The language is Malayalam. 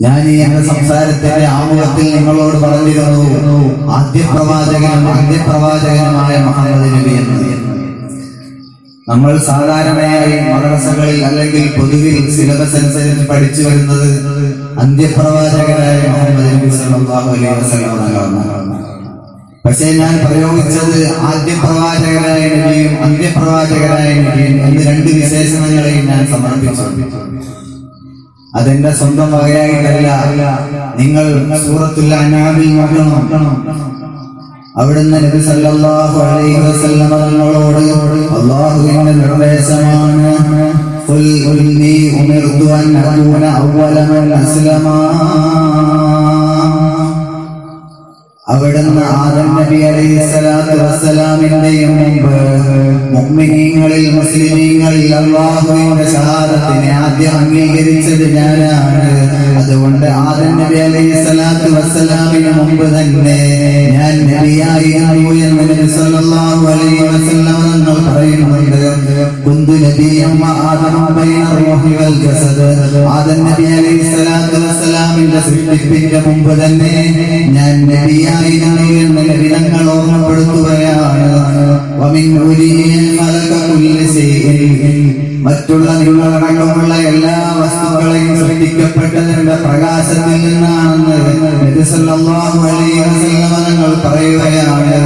ഞാൻ ഈ എന്റെ സംസാരത്തിന്റെ ആമുഖത്തിൽ നിങ്ങളോട് പറഞ്ഞിരുന്നു ആദ്യപ്രവാചകനും ആദ്യപ്രവാചകനുമായ മുഹമ്മദ് നബി എന്ന്. നമ്മൾ സാധാരണയായി മദ്രസകളിൽ അല്ലെങ്കിൽ പൊതുവിൽ സിലബസ് അനുസരിച്ച് പഠിച്ചു വരുന്നത് അന്ത്യപ്രവാചകനായ മുഹമ്മദ് നബി സല്ലല്ലാഹു അലൈഹി വസല്ലം പക്ഷേ ഞാൻ പ്രയോഗിച്ചത് ആദ്യ പ്രവാചകനായ നബിയും അന്ത്യപ്രവാചകനായ നബിയും എന്ന് രണ്ട് വിശേഷണങ്ങളെയും ഞാൻ സമർപ്പിച്ചു. അതെന്റെ സ്വന്തം വകയായിട്ടല്ല. നിങ്ങൾ സൂറത്തുൽ അനാമിൽ നോക്കണം അവിടുന്ന് നബി സല്ലല്ലാഹു അലൈഹി വസല്ലം തങ്ങളോട് അല്ലാഹുവിന്റെ നിർദ്ദേശമാണ് ഖുൽ ഉമിർതു അൻ അസ്ലമ. അവിടുന്ന് ആദം നബി അലൈഹി ഷഹാദത്തിനെ ആദ്യം അംഗീകരിച്ചത് ഞാനാണ്. അതുകൊണ്ട് ആദം നബി അലൈഹി സ്വലാത്തു വസ്സലാമിന് മുമ്പ് തന്നെ ഞാൻ നബിയായിരുന്നു എന്ന് നബി സല്ലല്ലാഹു അലൈഹി വസല്ലം തങ്ങൾ പറയുന്നുണ്ട്. കുന്തു നബിയം ആദം ബൈന റൂഹി വൽ ജസദ്. ആദം നബി അലൈഹി സ്വലാത്തു വസ്സലാമിന്റെ സൃഷ്ടിപ്പിന്റെ മുമ്പ് തന്നെ ഞാൻ നബിയായിരുന്നു എന്ന് നബിതങ്ങൾ ഓർമ്മപ്പെടുത്തുകയാണ്. വമിൻ ഉരിയിൽ ഖലഖ കുല്ല ശൈഇൻ. മറ്റുള്ള നിങ്ങളടക്കമുള്ള എല്ലാ വസ്തുക്കളെയും സൃഷ്ടിക്കപ്പെട്ടതിന്റെ പ്രകാശത്തിൽ നിന്നാണെന്ന് നബി സല്ലല്ലാഹു അലൈഹി തങ്ങൾ പറയുകയാണ്.